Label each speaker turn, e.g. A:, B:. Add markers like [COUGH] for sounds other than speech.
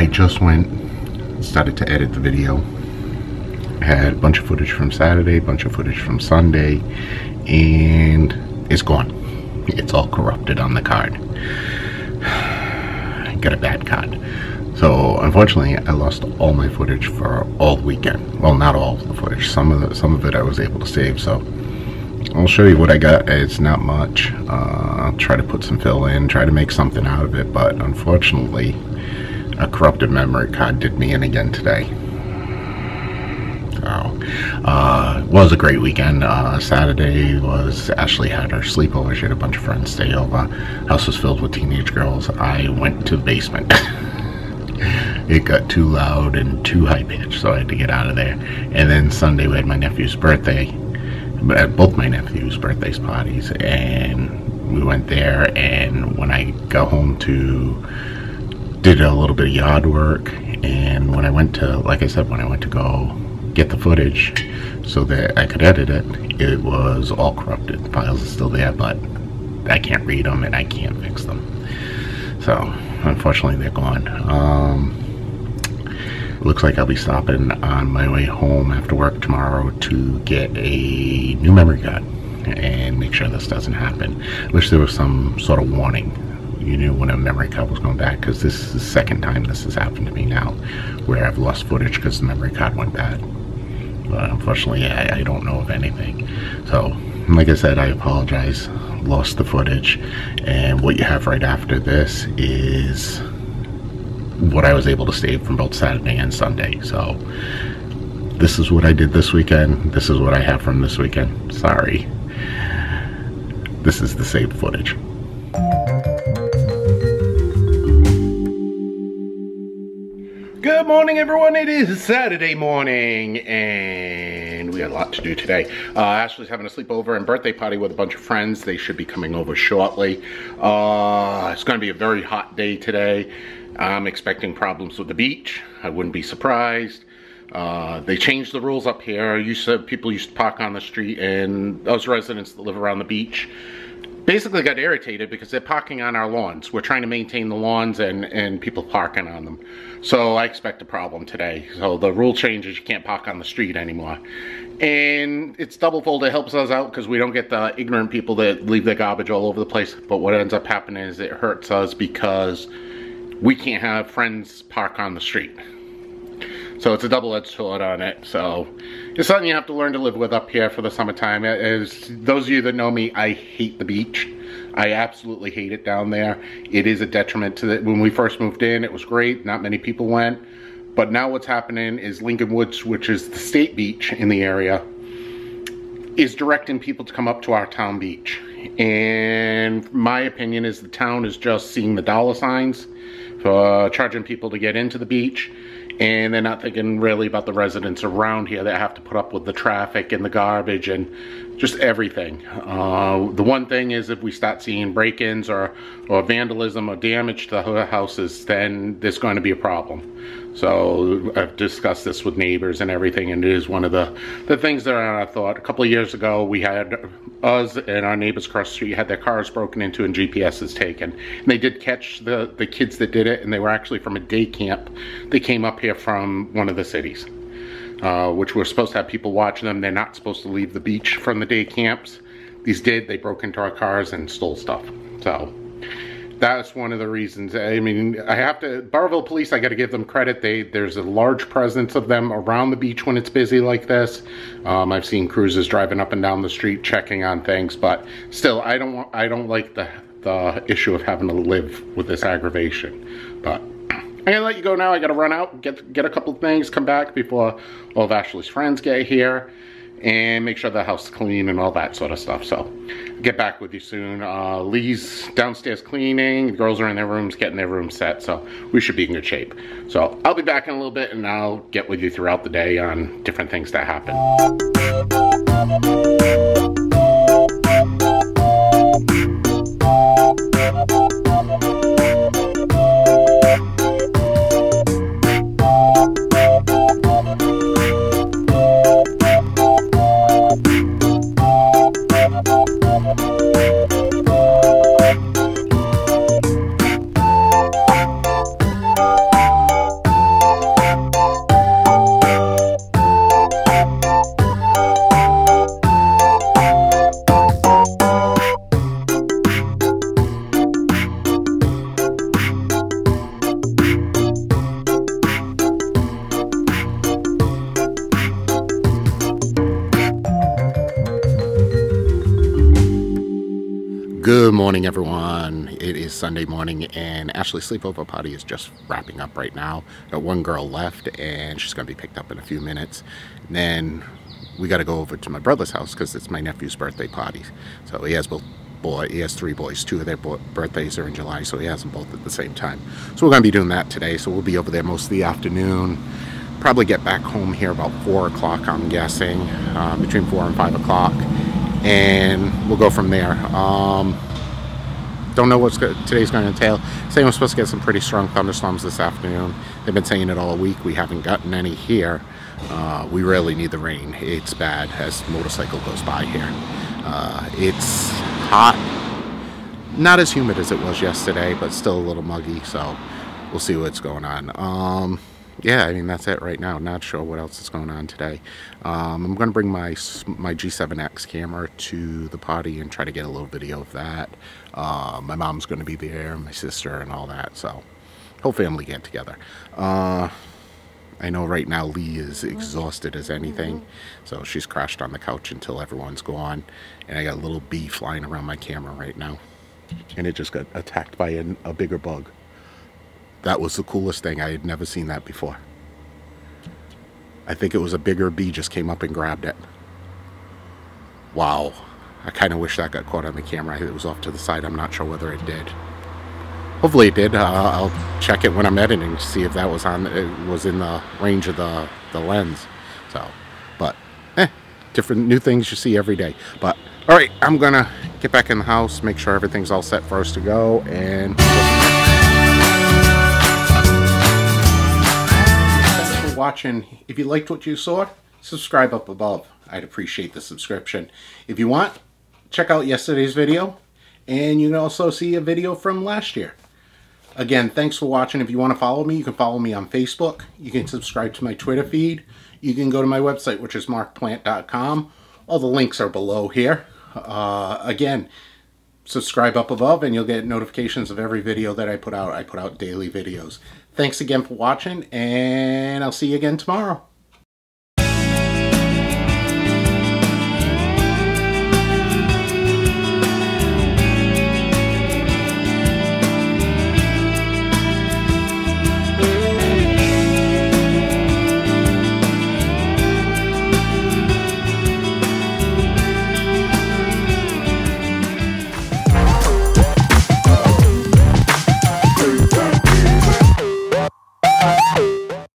A: I just went, started to edit the video. Had a bunch of footage from Saturday, a bunch of footage from Sunday, and it's gone. It's all corrupted on the card. [SIGHS] Got a bad card. So unfortunately, I lost all my footage for all the weekend. Well, not all the footage. Some of the, some of it I was able to save. So I'll show you what I got. It's not much. Uh, I'll try to put some fill in, try to make something out of it, but unfortunately, a corrupted memory card did me in again today. So, uh, was a great weekend. Uh, Saturday was Ashley had her sleepover. She had a bunch of friends stay over. House was filled with teenage girls. I went to the basement. [LAUGHS] it got too loud and too high pitched, so I had to get out of there. And then Sunday we had my nephew's birthday at both my nephews' birthdays parties, and we went there. And when I got home to did a little bit of yard work, and when I went to, like I said, when I went to go get the footage so that I could edit it, it was all corrupted. The files are still there, but I can't read them and I can't fix them. So unfortunately, they're gone. Um, looks like I'll be stopping on my way home after work tomorrow to get a new memory card and make sure this doesn't happen. I wish there was some sort of warning. You knew when a memory card was going bad because this is the second time this has happened to me now where I've lost footage because the memory card went bad. But unfortunately, I, I don't know of anything. So, like I said, I apologize. Lost the footage. And what you have right after this is what I was able to save from both Saturday and Sunday. So this is what I did this weekend. This is what I have from this weekend. Sorry. This is the saved footage. Morning, everyone. It is Saturday morning, and we got a lot to do today. Uh, Ashley's having a sleepover and birthday party with a bunch of friends. They should be coming over shortly. Uh, it's going to be a very hot day today. I'm expecting problems with the beach. I wouldn't be surprised. Uh, they changed the rules up here. Used to, people used to park on the street and those residents that live around the beach basically got irritated because they're parking on our lawns. We're trying to maintain the lawns and, and people parking on them. So I expect a problem today. So the rule changes you can't park on the street anymore. And it's double fold. It helps us out because we don't get the ignorant people that leave their garbage all over the place. But what ends up happening is it hurts us because we can't have friends park on the street. So it's a double-edged sword on it. So it's something you have to learn to live with up here for the summertime. As those of you that know me, I hate the beach. I absolutely hate it down there. It is a detriment to it. When we first moved in, it was great. Not many people went. But now what's happening is Lincoln Woods, which is the state beach in the area, is directing people to come up to our town beach. And my opinion is the town is just seeing the dollar signs for charging people to get into the beach and they're not thinking really about the residents around here that have to put up with the traffic and the garbage and just everything. Uh, the one thing is if we start seeing break-ins or, or vandalism or damage to the houses, then there's going to be a problem. So I've discussed this with neighbors and everything, and it is one of the, the things that I thought. A couple of years ago, we had us and our neighbors across the street had their cars broken into and GPSs taken. And they did catch the, the kids that did it, and they were actually from a day camp. They came up here from one of the cities, uh, which we're supposed to have people watching them. They're not supposed to leave the beach from the day camps. These did. They broke into our cars and stole stuff. So that's one of the reasons. I mean, I have to, Burrillville Police, I got to give them credit. They There's a large presence of them around the beach when it's busy like this. Um, I've seen cruises driving up and down the street checking on things, but still, I don't I don't like the, the issue of having to live with this aggravation. But [CLEARS THROAT] I'm gonna let you go now. I gotta run out, get, get a couple of things, come back before all of Ashley's friends get here and make sure the house is clean and all that sort of stuff. So get back with you soon. Uh, Lee's downstairs cleaning. The girls are in their rooms getting their rooms set. So we should be in good shape. So I'll be back in a little bit and I'll get with you throughout the day on different things that happen. Morning, everyone. It is Sunday morning, and Ashley's sleepover party is just wrapping up right now. Got one girl left, and she's going to be picked up in a few minutes. And then we got to go over to my brother's house because it's my nephew's birthday party. So he has both boy. He has three boys. Two of their birthdays are in July, so he has them both at the same time. So we're going to be doing that today. So we'll be over there most of the afternoon. Probably get back home here about 4 o'clock, I'm guessing, uh, between 4 and 5 o'clock. And we'll go from there. Um, don't know what today's going to entail. Saying we're supposed to get some pretty strong thunderstorms this afternoon. They've been saying it all week. We haven't gotten any here. Uh, we really need the rain. It's bad as motorcycle goes by here. Uh, it's hot. Not as humid as it was yesterday, but still a little muggy, so we'll see what's going on. Um, yeah, I mean, that's it right now. Not sure what else is going on today. Um, I'm going to bring my my G7X camera to the party and try to get a little video of that. Uh, my mom's going to be there, my sister, and all that, so whole family get together. Uh, I know right now Lee is exhausted as anything, so she's crashed on the couch until everyone's gone. And I got a little bee flying around my camera right now. And it just got attacked by a, a bigger bug. That was the coolest thing. I had never seen that before. I think it was a bigger bee just came up and grabbed it. Wow. I kind of wish that got caught on the camera. It was off to the side. I'm not sure whether it did. Hopefully it did. Uh, I'll check it when I'm editing to see if that was on. It was in the range of the the lens. So, but eh, different new things you see every day. But all right, I'm gonna get back in the house, make sure everything's all set for us to go, and. Watching. If you liked what you saw, subscribe up above. I'd appreciate the subscription. If you want, check out yesterday's video, and you can also see a video from last year. Again, thanks for watching. If you want to follow me, you can follow me on Facebook. You can subscribe to my Twitter feed. You can go to my website, which is markplante.com. All the links are below here. Uh, again, subscribe up above and you'll get notifications of every video that I put out. I put out daily videos. Thanks again for watching, and I'll see you again tomorrow.